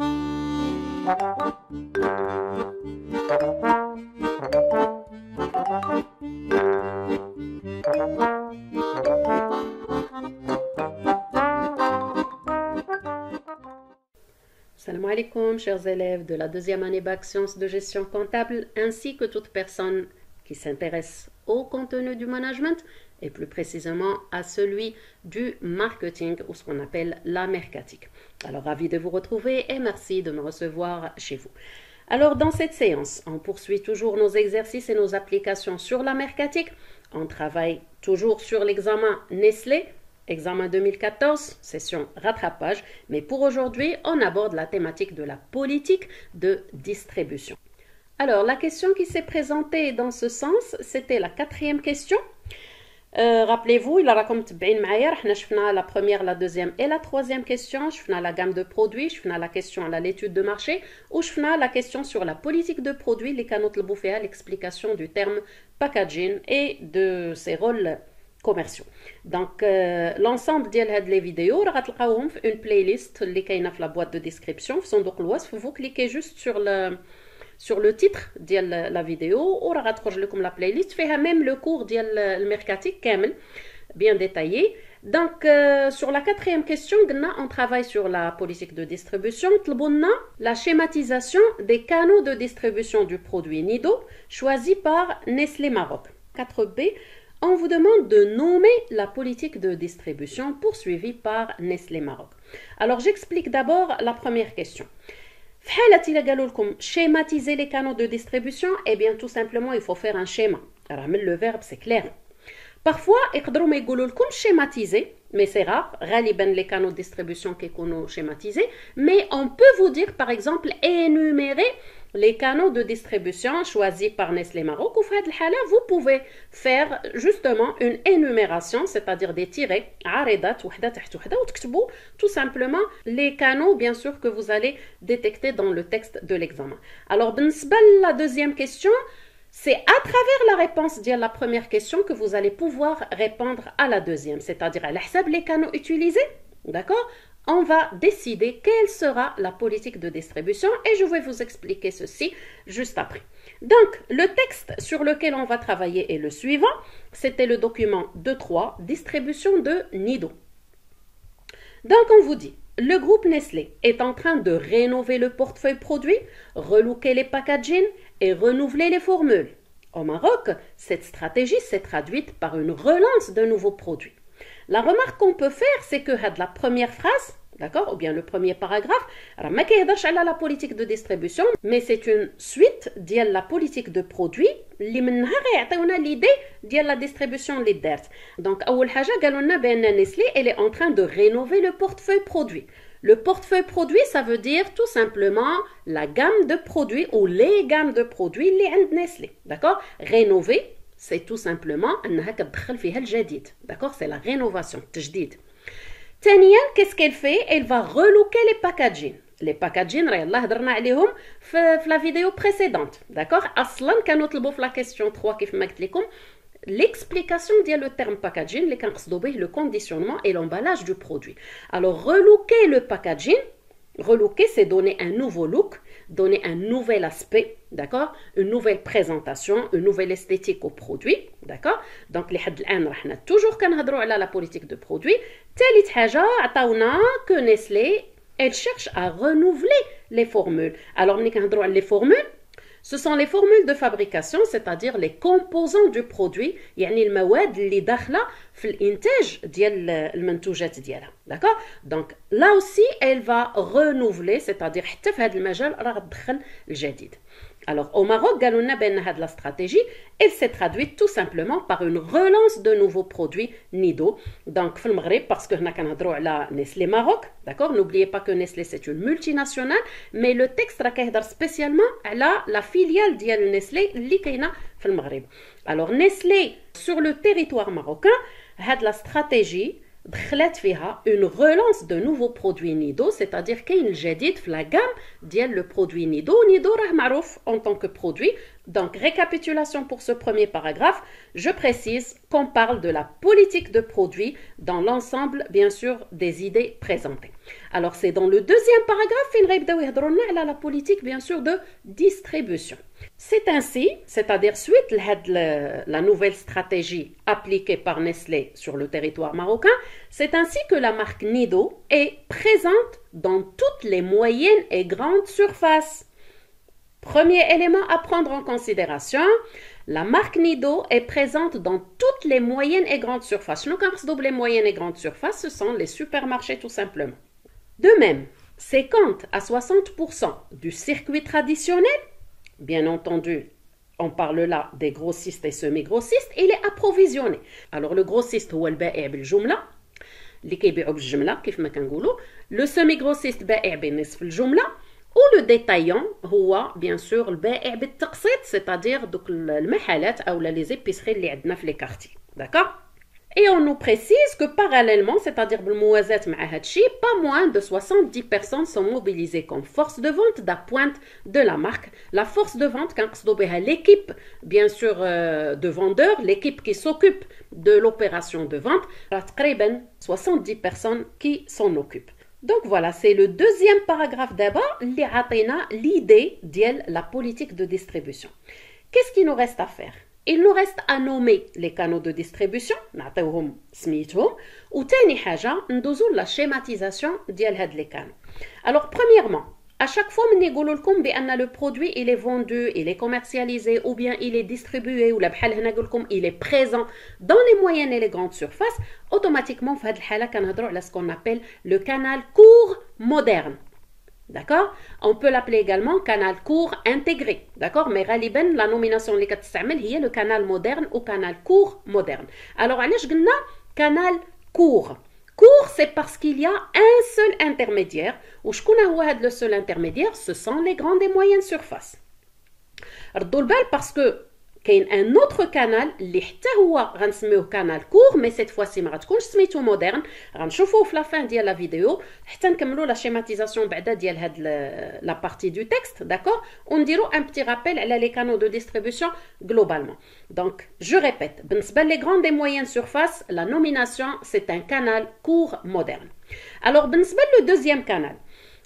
Salam alaikum, chers élèves de la deuxième année BAC Sciences de gestion comptable, ainsi que toute personne qui s'intéresse au contenu du management et plus précisément à celui du marketing ou ce qu'on appelle la mercatique. Alors ravi de vous retrouver et merci de me recevoir chez vous. Alors dans cette séance, on poursuit toujours nos exercices et nos applications sur la mercatique. On travaille toujours sur l'examen Nestlé, examen 2014, session rattrapage, mais pour aujourd'hui, on aborde la thématique de la politique de distribution. Alors, la question qui s'est présentée dans ce sens, c'était la quatrième question. Euh, rappelez-vous, il a comme la première, la deuxième et la troisième question. La gamme de produits, la question à l'étude de marché, ou la question sur la politique de produits, les canaux de l'explication du terme packaging et de ses rôles commerciaux. Donc, euh, l'ensemble de les vidéos, une playlist qui est dans la boîte de description. Vous cliquez juste sur le sur le titre de la vidéo وراه غتخرج لكم la playlist فيها même le cours ديال الميركاتيك كامل bien détaillé donc euh, sur la quatrième question on travaille sur la politique de distribution la schématisation des canaux de distribution du produit Nido choisi par Nestlé Maroc 4B on vous demande de nommer la politique de distribution poursuivie par Nestlé Maroc. Alors j'explique d'abord la première question schématiser les canaux de distribution eh bien tout simplement il faut faire un schéma le verbe c'est clair parfois يقدروا يقولوا لكم schématiser mais c'est rare les canaux de distribution qui sont schématisés mais on peut vous dire par exemple énumérer les canaux de distribution choisis par Nestlé Maroc ou vous pouvez faire justement une énumération c'est-à-dire des tirets tout simplement les canaux bien sûr que vous allez détecter dans le texte de l'examen. Alors la deuxième question c'est à travers la réponse de la première question que vous allez pouvoir répondre à la deuxième c'est-à-dire à les canaux utilisés d'accord? On va décider quelle sera la politique de distribution et je vais vous expliquer ceci juste après. Donc, le texte sur lequel on va travailler est le suivant. C'était le document 2.3, distribution de Nido. Donc, on vous dit, le groupe Nestlé est en train de rénover le portefeuille produit, relooker les packaging et renouveler les formules. Au Maroc, cette stratégie s'est traduite par une relance de nouveaux produits. La remarque qu'on peut faire, c'est que la première phrase, d'accord, ou bien le premier paragraphe, à la politique de distribution, mais c'est une suite de la politique de produit qui a l'idée de la distribution leader. Donc, Nestlé, elle est en train de rénover le portefeuille produit. Le portefeuille produit, ça veut dire tout simplement la gamme de produits ou les gammes de produits les Nestlé. D'accord Rénover, c'est tout simplement d'accord c'est la rénovation تجديد ثانيا qu'est-ce qu'elle fait elle va relooker les packaging les packaging راه يلاه هضرنا عليهم في, في la vidéo précédente d'accord اصلا كانوا في la question 3 كيف ما قلت لكم l'explication ديال le terme packaging اللي كنقصدوا به le conditionnement et l'emballage du produit alors relooker le packaging relooker c'est donner un nouveau look donner un nouvel aspect, d'accord? Une nouvelle présentation, une nouvelle esthétique au produit, d'accord? Donc, les hadlan, on a toujours à la politique de produit. Talit haja, atawna que Nestlé, elle cherche à renouveler les formules. Alors, on les formules, ce sont les formules de fabrication, c'est-à-dire les composants du produit, يعني المواد اللي داخله في الانتاج ديال المنتوجات ديالها d'accord donc là aussi elle va renouveler c'est-à-dire حتى في هذا المجال راه غتدخل الجديد alors au Maroc, la stratégie, elle s'est traduite tout simplement par une relance de nouveaux produits Nido. Donc, parce que nous avons la Nestlé Maroc, d'accord? N'oubliez pas que Nestlé c'est une multinationale, mais le texte est spécialement la, la filiale de Nestlé qui est Alors, Nestlé, sur le territoire marocain, a la stratégie دخلت فيها une relance de nouveaux produits Nido c'est-à-dire كاين الجديد في la gamme ديال le produit Nido Nido راه معروف en tant que produit Donc, récapitulation pour ce premier paragraphe. Je précise qu'on parle de la politique de produit dans l'ensemble, bien sûr, des idées présentées. Alors, c'est dans le deuxième paragraphe, à la politique, bien sûr, de distribution. C'est ainsi, c'est-à-dire suite à la nouvelle stratégie appliquée par Nestlé sur le territoire marocain, c'est ainsi que la marque Nido est présente dans toutes les moyennes et grandes surfaces. Premier élément à prendre en considération, la marque Nido est présente dans toutes les moyennes et grandes surfaces. Nous, quand les moyennes et grandes surfaces, ce sont les supermarchés tout simplement. De même, 50 à 60% du circuit traditionnel, bien entendu, on parle là des grossistes et semi-grossistes, il est approvisionné. Alors le grossiste هو البائع بالجملة اللي كيبيعوا بالجملة كيف ما كنقولوا le semi-grossiste بائع بنصف الجملة ou le détaillant هو bien sûr البائع بالتقسيط c'est-à-dire دوك المحلات او les épiceries اللي عندنا في لي كارتي d'accord et on nous précise que parallèlement, c'est-à-dire pas moins de 70 personnes sont mobilisées comme force de vente d'appointe de la marque. La force de vente, quand l'équipe, bien sûr, euh, de vendeurs, l'équipe qui s'occupe de l'opération de vente, 70 personnes qui s'en occupent. Donc voilà, c'est le deuxième paragraphe d'abord, l'idée de la politique de distribution. Qu'est-ce qu'il nous reste à faire il nous reste à nommer les canaux de distribution, نعطيوهم سميتهم وثاني حاجة ندوزو la schématisation ديال هاد les canaux. Alors premièrement, à chaque fois, ben, le produit il est vendu, il est commercialisé, ou bien il est distribué, ou il est présent dans les moyennes et les grandes surfaces, automatiquement, ce qu'on appelle le canal court moderne. D'accord? On peut l'appeler également canal court intégré. D'accord? Mais ben, la nomination les est le canal moderne ou canal court moderne. Alors, allez, je canal court court, c'est parce qu'il y a un seul intermédiaire. Ou le seul intermédiaire, ce sont les grandes et moyennes surfaces. parce que كاين ان اوتر كانال اللي حتى هو غنسميوه كانال كور مي سيت فواسي ما غتكونش سميتو مودرن غنشوفوه في لافان ديال لا فيديو حتى نكملوا لا شيماتيزاسيون بعدا ديال هاد لا بارتي دو تكست داكور ونديرو ان بتي رابيل على لي كانو دو ديستريبيسيون جلوبالمون دونك جو ريبيت بالنسبه لي غروند اي موين سيرفاس لا نوميناسيون سي ان كانال كور مودرن الوغ بالنسبه لو دوزيام كانال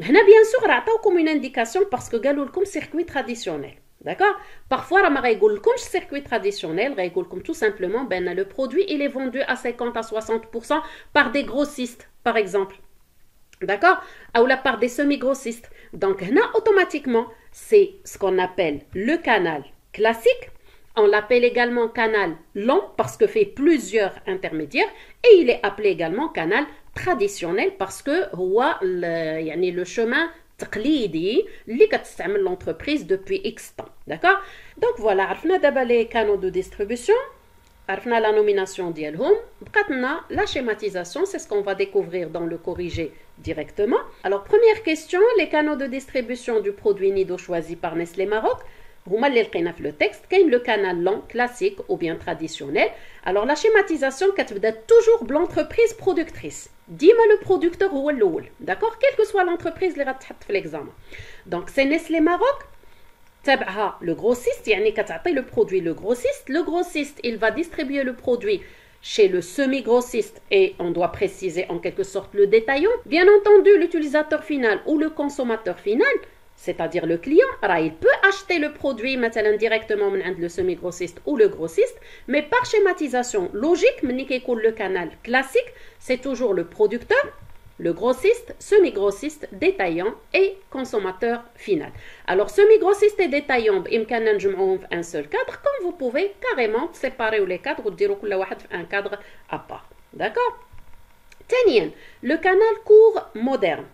هنا بيان سور عطاوكم اون انديكاسيون باسكو قالوا لكم سيركوي تراديسيونيل D'accord? Parfois, comme circuit traditionnel, tout simplement, ben, le produit il est vendu à 50 à 60% par des grossistes, par exemple. D'accord? Ou la part des semi-grossistes. Donc, là, automatiquement, c'est ce qu'on appelle le canal classique. On l'appelle également canal long parce que fait plusieurs intermédiaires. Et il est appelé également canal traditionnel parce que le, le chemin تقليدي اللي كتستعمل l'entreprise depuis X temps d'accord donc voilà عرفنا دابا les canaux de distribution عرفنا la nomination ديالهم بقات لنا la schématisation c'est ce qu'on va découvrir dans le corrigé directement alors première question les canaux de distribution du produit Nido choisi par Nestlé Maroc هما اللي لقينا في لو تكست كاين لو كانال لون كلاسيك او بيان تراديسيونيل الوغ لا شيماتيزاسيون كتبدا توجور بلونتربريز برودكتريس ديما لو برودكتور هو الاول داكوغ كيل كو سوا لونتربريز اللي غتحط في ليكزامان دونك سي نيسلي ماروك تابعها لو غروسيست يعني كتعطي لو برودوي لو غروسيست لو غروسيست il va distribuer le produit chez le semi-grossiste et on doit préciser en quelque sorte le détaillant. Bien entendu, l'utilisateur final ou le consommateur final c'est-à-dire le client, il peut acheter le produit directement le semi-grossiste ou le grossiste, mais par schématisation logique, le canal classique, c'est toujours le producteur, le grossiste, semi-grossiste, détaillant et consommateur final. Alors, semi-grossiste et détaillant, il un seul cadre, comme vous pouvez carrément séparer les cadres ou dire un cadre à part. D'accord? Le canal court moderne.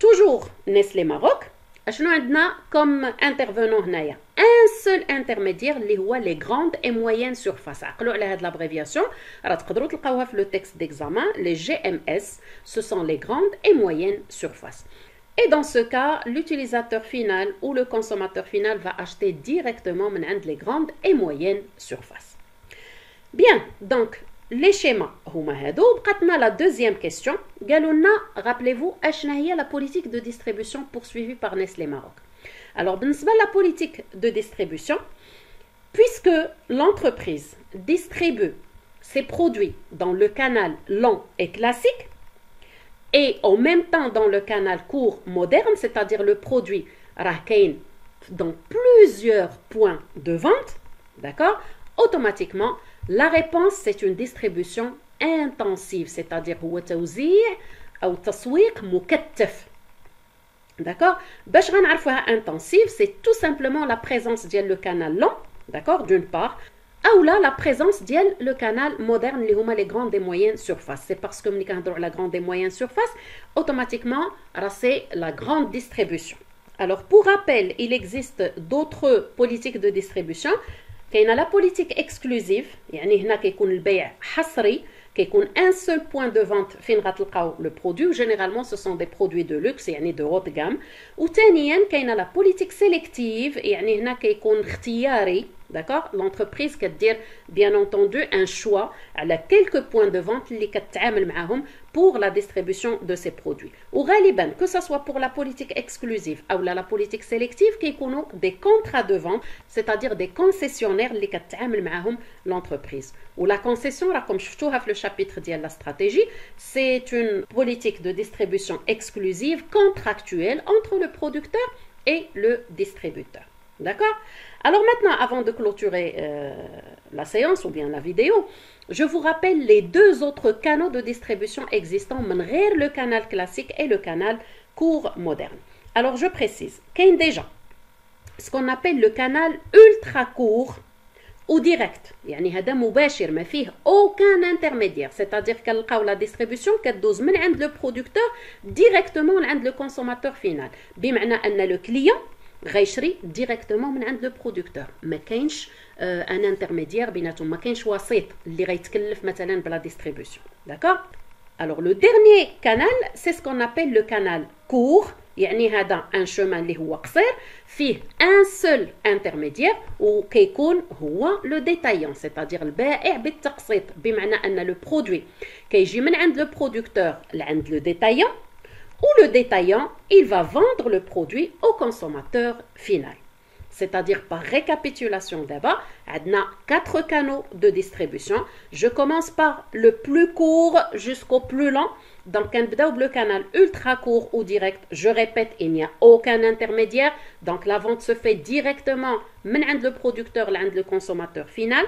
Toujours Nestlé Maroc, اشنو عندنا كوم انترفونون هنايا ان سول انترميديير اللي هو لي غروند اي موين سورفاس عقلوا على هاد لابريفياسيون راه تقدروا تلقاوها في لو تكست ديكزامان لي جي ام اس ce sont les grandes et moyennes surfaces Et dans ce cas, l'utilisateur final ou le consommateur final va acheter directement les grandes et moyennes surfaces. Bien, donc les schémas هما هادو بقات la deuxième question قالوا rappelez-vous اشنا هي la politique de distribution poursuivie par Nestlé Maroc Alors, la politique de distribution, puisque l'entreprise distribue ses produits dans le canal lent et classique, et en même temps dans le canal court moderne, c'est-à-dire le produit Rahkein dans plusieurs points de vente, d'accord Automatiquement, la réponse, c'est une distribution intensive, c'est-à-dire ou D'accord باش غنعرفوها intensive, c'est tout simplement la présence ديال le canal lent, d'accord D'une part, ou là la présence ديال le canal moderne اللي هما les grandes et moyennes surfaces. C'est parce que ملي كنهضروا على grande et moyenne surface, automatiquement c'est la grande distribution. Alors pour rappel, il existe d'autres politiques de distribution. كاينه la politique exclusive يعني هنا كيكون البيع حصري كيكون un seul point de vente فين غتلقاو le produit généralement ce sont des produits de luxe يعني de haute gamme وثانيا كاينه la politique sélective يعني هنا كيكون اختياري D'accord? L'entreprise qui dire bien entendu un choix à la quelques points de vente pour la distribution de ces produits. Ou que ce soit pour la politique exclusive ou la politique sélective qui des contrats de vente, c'est-à-dire des concessionnaires qui l'entreprise. Ou la concession, comme je dans le chapitre de la stratégie, c'est une politique de distribution exclusive contractuelle entre le producteur et le distributeur. D'accord Alors maintenant, avant de clôturer euh, la séance ou bien la vidéo, je vous rappelle les deux autres canaux de distribution existants, le canal classique et le canal court moderne. Alors je précise, qu'il déjà ce qu'on appelle le canal ultra court ou direct يعني هذا مباشر ما فيه aucun intermédiaire c'est-à-dire كنلقاو la distribution كدوز من عند le producteur directement عند le consommateur final بمعنى ان le client غيشري ديريكتومون من عند لو برودكتور ما كاينش ان انترميديير بيناتهم. ما كاينش وسيط اللي غيتكلف مثلا بلا ديستريبيوشن داكوغ le dernier canal, c'est ce qu'on appelle le canal court, يعني هذا ان شومان اللي هو قصير. فيه ان سول انترميديير وكيكون هو لو ديتايون سيتادير البائع بالتقسيط. بمعنى أن لو برودوي كيجي من عند لو برودكتور لعند لو ديتايون ou le détaillant, il va vendre le produit au consommateur final. C'est-à-dire par récapitulation d'abord, on a quatre canaux de distribution. Je commence par le plus court jusqu'au plus long. Donc, le canal ultra court ou direct, je répète, il n'y a aucun intermédiaire. Donc, la vente se fait directement le producteur, le consommateur final.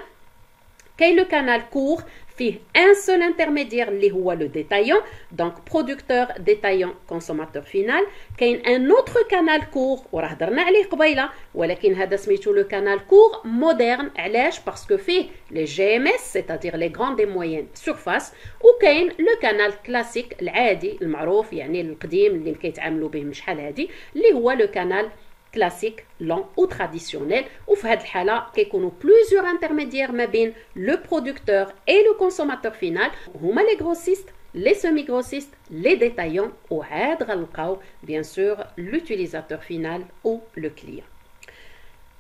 Quel le canal court فيه un seul intermédiaire اللي هو le détaillant donc producteur détaillant consommateur final كاين un autre canal court وراه هضرنا عليه قبيله ولكن هذا سميتو le canal court moderne علاش parce que فيه les GMS c'est-à-dire les grandes et moyennes surfaces وكاين le canal classique العادي المعروف يعني القديم اللي كيتعاملوا به من شحال هادي اللي هو le canal classique, lent ou traditionnel. Ou plusieurs intermédiaires le producteur et le consommateur final. Huma les grossistes, les semi-grossistes, les détaillants ou bien sûr l'utilisateur final ou le client.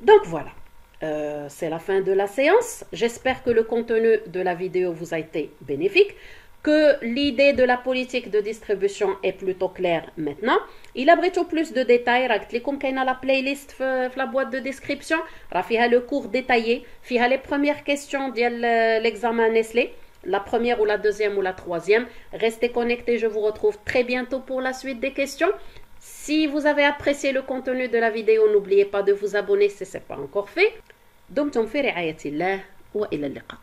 Donc voilà. Euh, c'est la fin de la séance. J'espère que le contenu de la vidéo vous a été bénéfique que l'idée de la politique de distribution est plutôt claire maintenant. Il abrite plus de détails. comme a la playlist la boîte de description. a le cours détaillé. a les premières questions de l'examen Nestlé. La première ou la deuxième ou la troisième. Restez connectés. Je vous retrouve très bientôt pour la suite des questions. Si vous avez apprécié le contenu de la vidéo, n'oubliez pas de vous abonner si ce n'est pas encore fait. Donc, في رعاية الله وإلى اللقاء